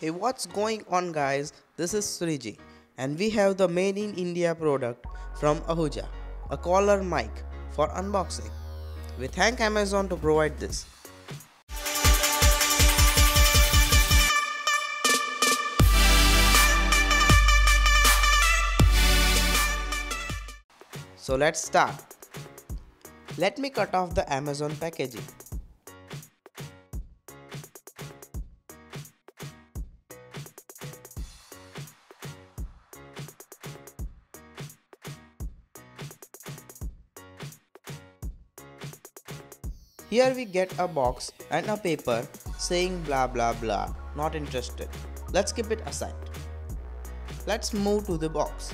Hey what's going on guys this is Sriji and we have the made in India product from Ahuja a collar mic for unboxing. We thank Amazon to provide this. So let's start. Let me cut off the Amazon packaging. Here we get a box and a paper saying blah blah blah, not interested. Let's keep it aside. Let's move to the box.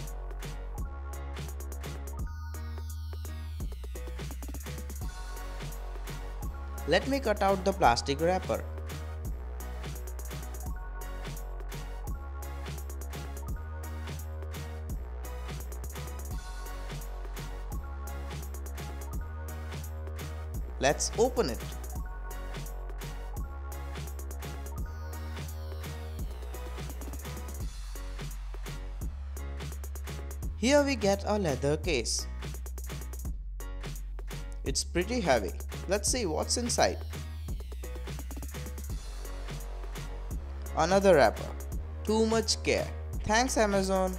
Let me cut out the plastic wrapper. Let's open it. Here we get a leather case. It's pretty heavy. Let's see what's inside. Another wrapper. Too much care. Thanks Amazon.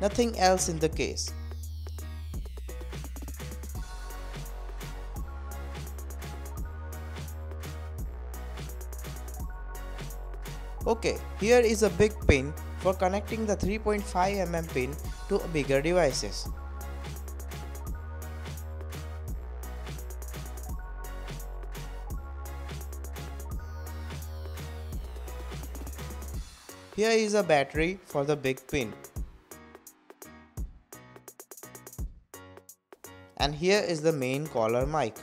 Nothing else in the case. Okay, here is a big pin for connecting the 3.5mm pin to bigger devices. Here is a battery for the big pin. And here is the main collar mic.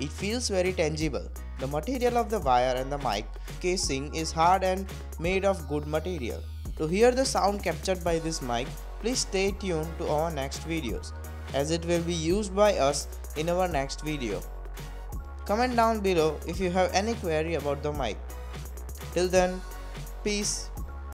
It feels very tangible. The material of the wire and the mic casing is hard and made of good material. To hear the sound captured by this mic, please stay tuned to our next videos as it will be used by us in our next video. Comment down below if you have any query about the mic. Till then, peace.